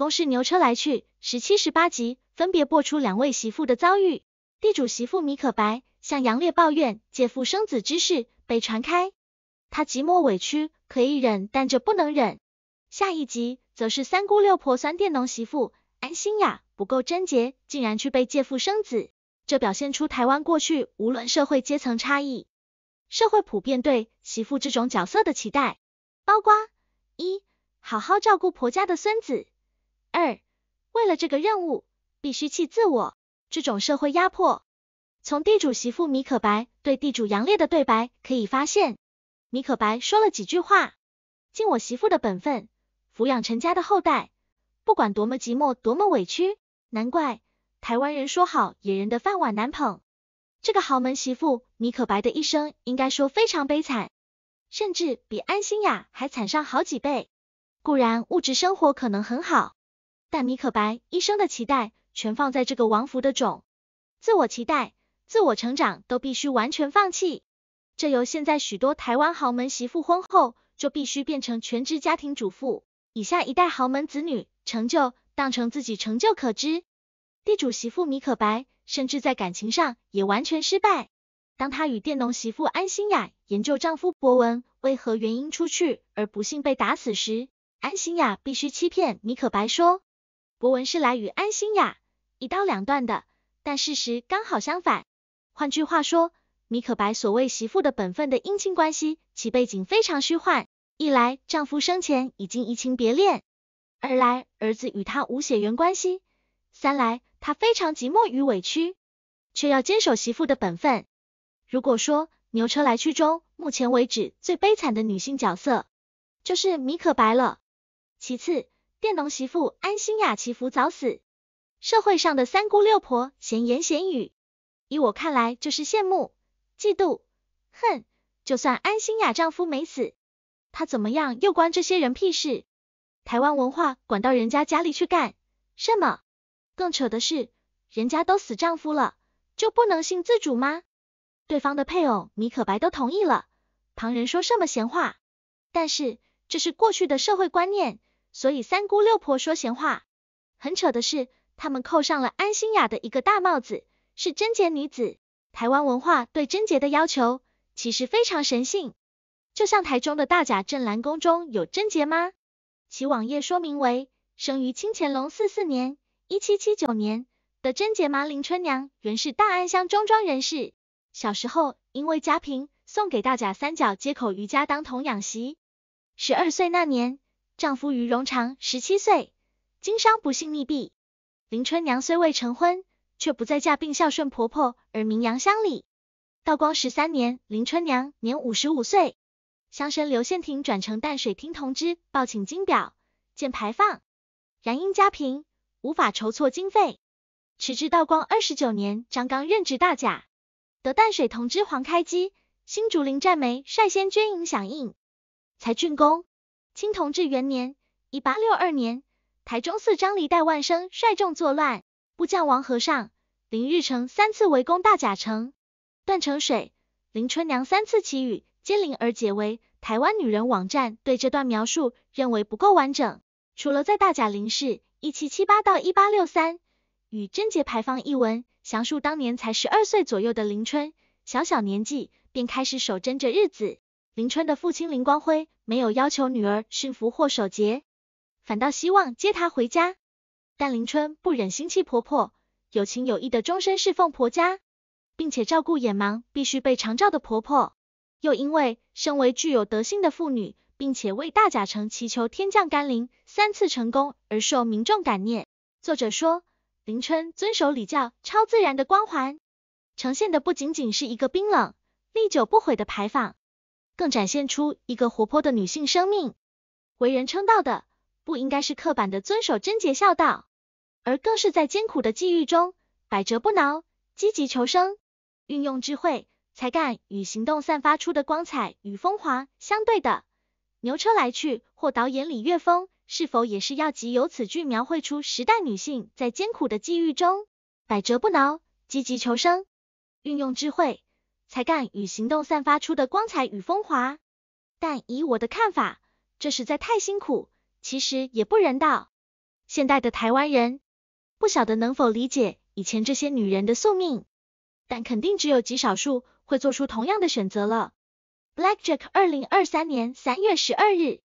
公式牛车来去十七十八集分别播出两位媳妇的遭遇。地主媳妇米可白向杨烈抱怨借腹生子之事被传开，她寂寞委屈可以忍，但这不能忍。下一集则是三姑六婆酸佃农媳妇安心雅不够贞洁，竟然去被借腹生子，这表现出台湾过去无论社会阶层差异，社会普遍对媳妇这种角色的期待，包括一好好照顾婆家的孙子，二为了这个任务必须弃自我。这种社会压迫，从地主媳妇米可白对地主杨烈的对白可以发现。米可白说了几句话：尽我媳妇的本分，抚养陈家的后代，不管多么寂寞，多么委屈。难怪台湾人说好野人的饭碗难捧。这个豪门媳妇米可白的一生，应该说非常悲惨，甚至比安心雅还惨上好几倍。固然物质生活可能很好，但米可白一生的期待。全放在这个王福的种，自我期待、自我成长都必须完全放弃。这由现在许多台湾豪门媳妇婚后就必须变成全职家庭主妇，以下一代豪门子女成就当成自己成就可知。地主媳妇米可白甚至在感情上也完全失败。当她与佃农媳妇安心雅研究丈夫博文为何原因出去而不幸被打死时，安心雅必须欺骗米可白说，博文是来与安心雅。一刀两断的，但事实刚好相反。换句话说，米可白所谓媳妇的本分的姻亲关系，其背景非常虚幻。一来，丈夫生前已经移情别恋；二来，儿子与她无血缘关系；三来，她非常寂寞与委屈，却要坚守媳妇的本分。如果说《牛车来去》中目前为止最悲惨的女性角色，就是米可白了。其次，佃农媳妇安心雅祈福早死。社会上的三姑六婆闲言闲语，以我看来就是羡慕、嫉妒、恨。就算安心雅丈夫没死，她怎么样又关这些人屁事？台湾文化管到人家家里去干什么？更扯的是，人家都死丈夫了，就不能性自主吗？对方的配偶米可白都同意了，旁人说什么闲话？但是这是过去的社会观念，所以三姑六婆说闲话。很扯的是。他们扣上了安心雅的一个大帽子，是贞洁女子。台湾文化对贞洁的要求其实非常神性，就像台中的大甲镇澜宫中有贞洁吗？其网页说明为生于清乾隆四四年（一七七九年）的贞洁妈林春娘，原是大安乡中庄人士。小时候因为家贫，送给大甲三角街口余家当童养媳。十二岁那年，丈夫于荣长十七岁，经商不幸溺毙。林春娘虽未成婚，却不再嫁并孝顺婆婆而名扬乡里。道光十三年，林春娘年五十五岁，乡绅刘宪廷转呈淡水厅同知，报请金表，建牌坊。然因家贫，无法筹措经费，迟至道光二十九年，张刚任职大甲，得淡水同知黄开基、新竹林占梅率先捐银响应，才竣工。清同治元年（一八六二年）。台中四张离代万生率众作乱，部将王和尚、林日成三次围攻大甲城，断成水。林春娘三次祈雨，接灵而解围。台湾女人网站对这段描述认为不够完整，除了在大甲林氏一七七八到一八六三与贞节牌坊一文详述当年才十二岁左右的林春，小小年纪便开始守贞着日子。林春的父亲林光辉没有要求女儿驯服或守节。反倒希望接她回家，但林春不忍心弃婆婆，有情有义的终身侍奉婆家，并且照顾眼盲必须被长照的婆婆，又因为身为具有德性的妇女，并且为大甲城祈求天降甘霖三次成功而受民众感念。作者说，林春遵守礼教超自然的光环，呈现的不仅仅是一个冰冷历久不毁的牌坊，更展现出一个活泼的女性生命，为人称道的。不应该是刻板的遵守贞洁孝道，而更是在艰苦的际遇中百折不挠、积极求生，运用智慧、才干与行动散发出的光彩与风华相对的。牛车来去或导演李岳峰是否也是要藉由此剧描绘出时代女性在艰苦的际遇中百折不挠、积极求生，运用智慧、才干与行动散发出的光彩与风华？但以我的看法，这实在太辛苦。其实也不人道。现代的台湾人不晓得能否理解以前这些女人的宿命，但肯定只有极少数会做出同样的选择了。Blackjack 二零二三年三月十二日。